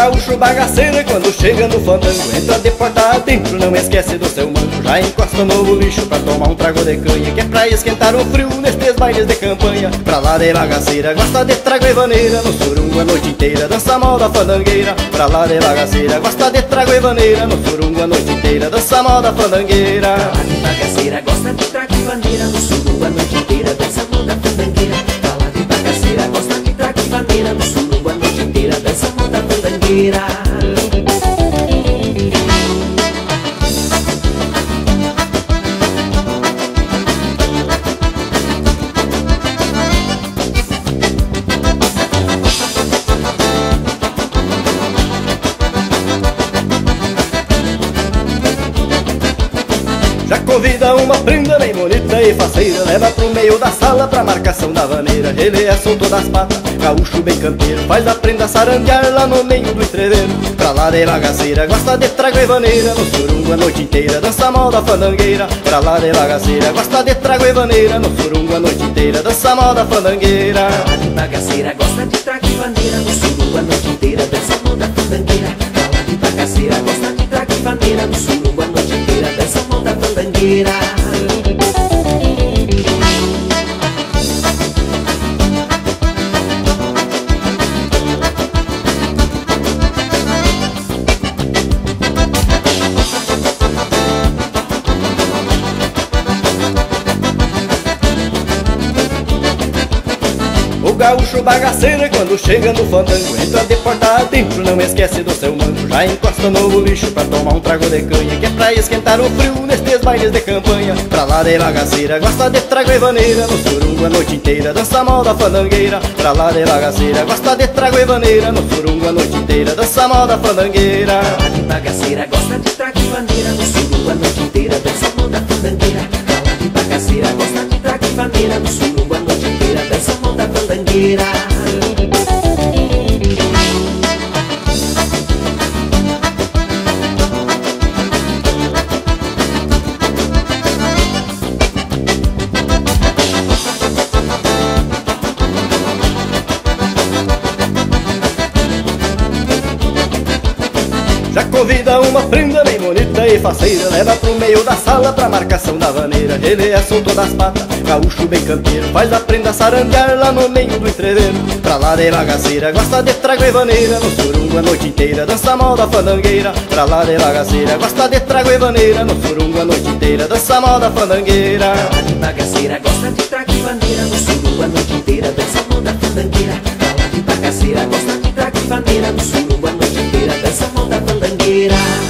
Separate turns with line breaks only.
gaúcho bagaceiro quando chega no fandango Entra de porta adentro, não esquece do seu mango Já encosta no lixo pra tomar um trago de canha Que é pra esquentar o frio nestes bailes de campanha. Pra lá de bagaceira, gosta de trago e vaneira No surungo a noite inteira, dança mal da fandangueira. Pra lá de bagaceira, gosta de trago e vaneira No surungo a noite inteira, dança mal da fandangueira.
Pra lá de bagaceira, gosta de trago e vaneira No surungo a noite inteira, dança da
convida uma prenda bem bonita e faceira. Leva pro meio da sala pra marcação da vaneira. Ele é solto das patas, gaúcho bem campeiro Faz a prenda sarandear lá no meio do entreveiro. Pra lá de bagaceira, gosta de trago e vaneira. No surungo a noite inteira, dança mal da fandangueira. Pra lá de bagaceira, gosta de trago e vaneira. No surungo a noite inteira, dança mal da fandangueira.
Pra lá de bagaceira, gosta de trago e vaneira da
gaúcho bagaceiro quando chega no fandango Entra de porta adentro, não esquece do seu mango Já encosta no lixo pra tomar um trago de canha Que é pra esquentar o frio nestes bailes de campanha. Pra lá de bagaceira, gosta de trago e vaneira No surungo a noite inteira, dança mal da fandangueira. Pra lá de bagaceira, gosta de trago e vaneira No surungo a noite inteira, dança mal da fandangueira.
Pra lá de bagaceira, gosta de trago mal
convida uma prenda bem bonita e faceira. Leva pro meio da sala pra marcação da vaneira Ele é solto das patas, gaúcho bem campeiro. Faz a prenda sarandear lá no meio do entreveiro. Pra lá de bagaceira, gosta de trago e vaneira. No surungo a noite inteira, dança mal da fandangueira. Pra lá de bagaceira, gosta de trago e vaneira. No surungo a noite inteira, dança mal da fandangueira.
Pra lá de bagaceira, gosta de trago lá